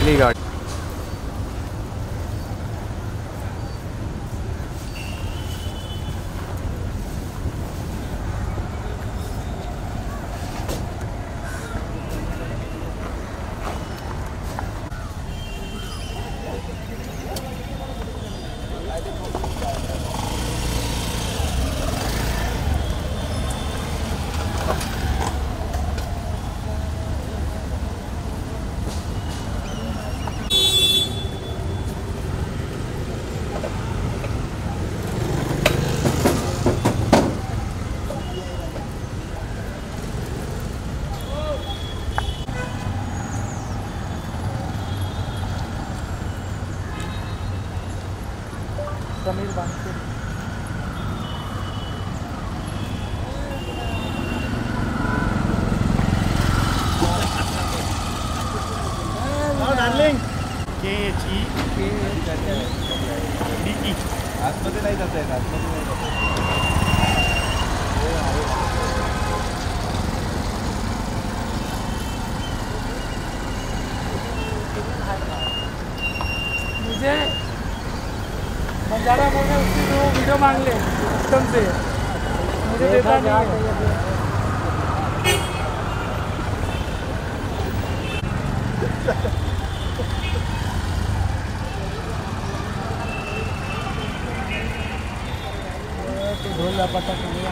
खाली गाड़ी समीर बांके डार्लिंग के। ची डी ई आतमध्ये नाही जाता येत आतमध्ये नाही जाता येत. मुझे बंजारा मोड़ में उसकी जो वीडियो मांग ले सिस्टम से। मुझे देता नहीं है। ढोल पता चलेगा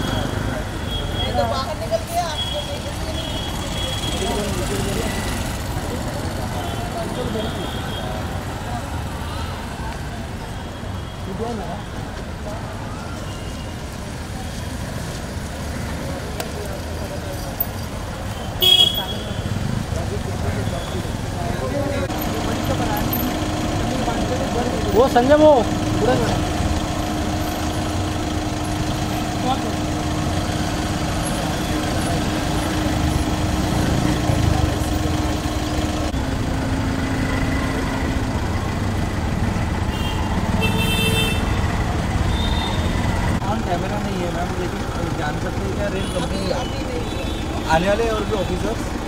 वो संजय वो पुढे ऑन कैमरा नहीं है मैम जान सकते हैं क्या रेल कंपनी आने वाले और भी ऑफिसर्स